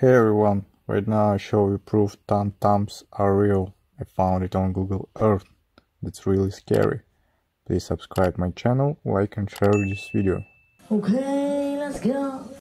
Hey everyone, right now I show you proof Thumb Thumbs are real. I found it on Google Earth. That's really scary. Please subscribe my channel, like and share this video. Okay, let's go.